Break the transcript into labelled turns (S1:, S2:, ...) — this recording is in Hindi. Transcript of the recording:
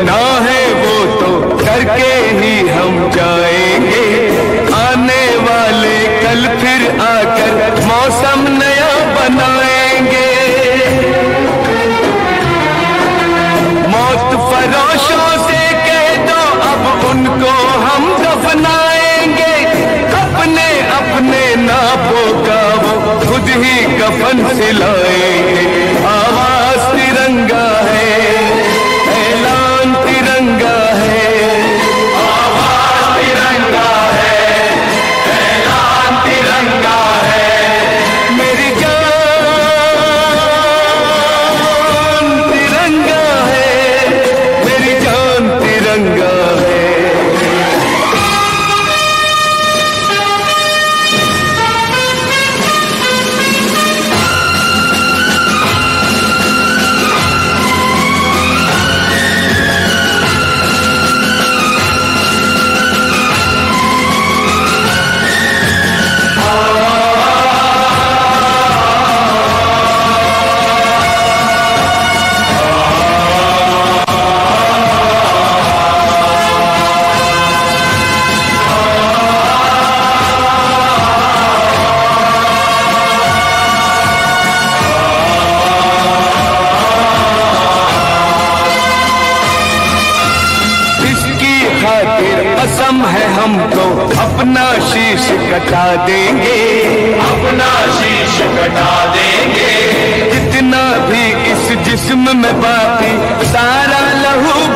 S1: करना है वो तो करके ही हम जाएँगे। आने वाले कल फिर आकर मौसम नया बनाएँगे। मौत फरोशों से कह दो, अब उनको हम दफनाएँगे। अपने अपने नापों का वो खुद ही कफन सिलाएँगे हम तो अपना शीश कटा देंगे।
S2: अपना शीश कटा देंगे।
S1: जितना भी इस जिस्म में बाकी सारा लहू